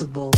possible.